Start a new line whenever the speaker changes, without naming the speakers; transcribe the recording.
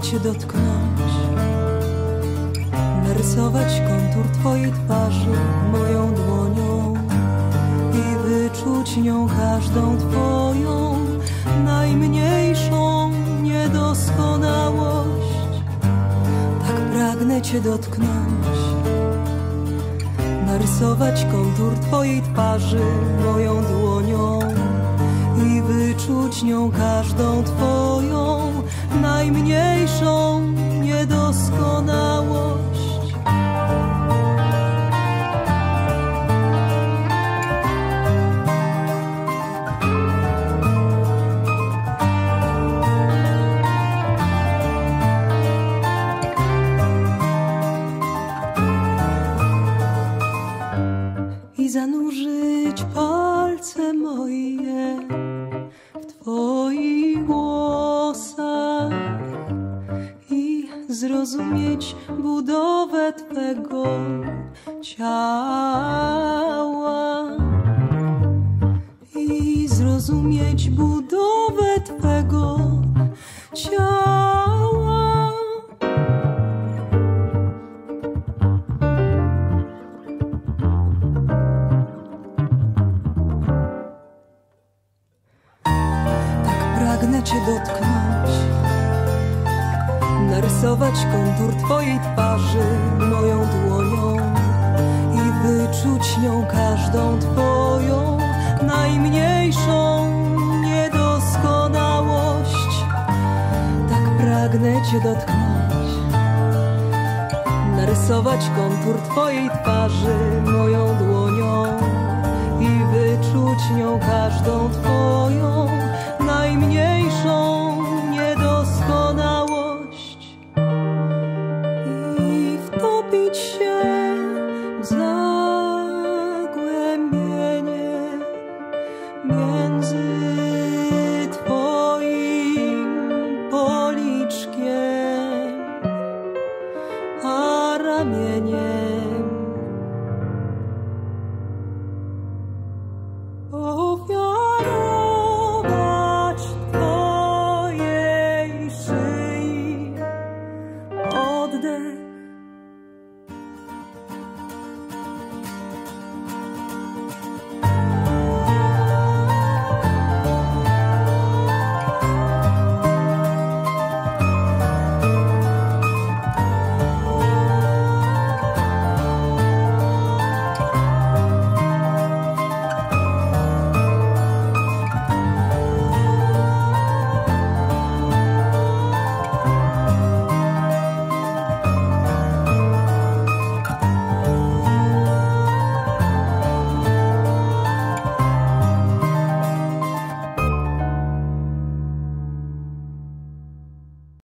Chcę cię dotknąć, narysować kontur twojej twarzy moją dłonią i wyczuć nią każdą twoją najmniejszą niedoskonałość. Tak pragnę cię dotknąć, narysować kontur twojej twarzy moją dłonią i wyczuć nią każdą twoją najmniejszą niedoskonałość. i zanurzyć palce moje zrozumieć budowę Twego ciała i zrozumieć budowę Twego ciała. Tak pragnę Cię dotknąć, narysować kontur twojej twarzy moją dłonią i wyczuć nią każdą twoją najmniejszą niedoskonałość. Tak pragnę cię dotknąć, narysować kontur twojej twarzy moją dłonią i wyczuć nią każdą twoją